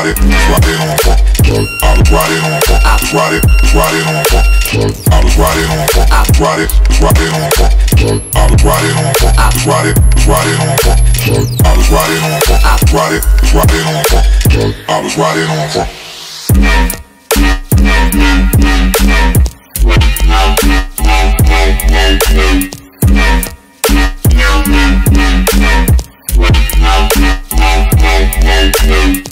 ride it, ride it on fuck. I just ride it on fuck. I just ride it, just ride it on fuck. I just ride it on fuck. I just ride it, just ride it on fuck. I just ride it on fuck. I just ride it, just ride it on fuck. I just ride it on fuck. I just ride it, just ride it on fuck. I just ride it on fuck. Thank you.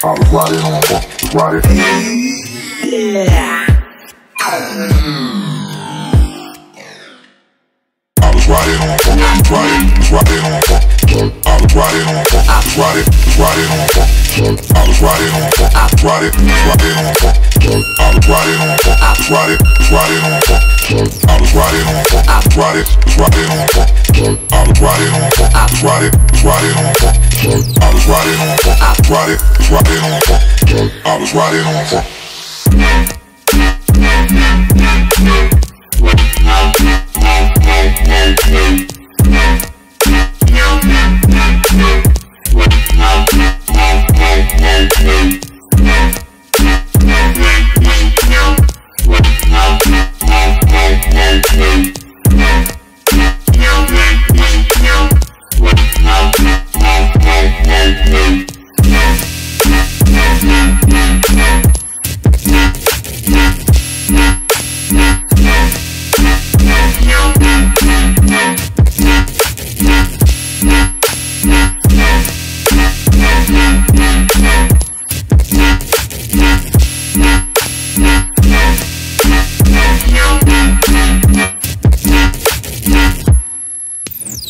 I was riding on ride it, let's ride it on. I was riding on funk. Let's it, on. I was riding on funk. Let's on. I was riding on.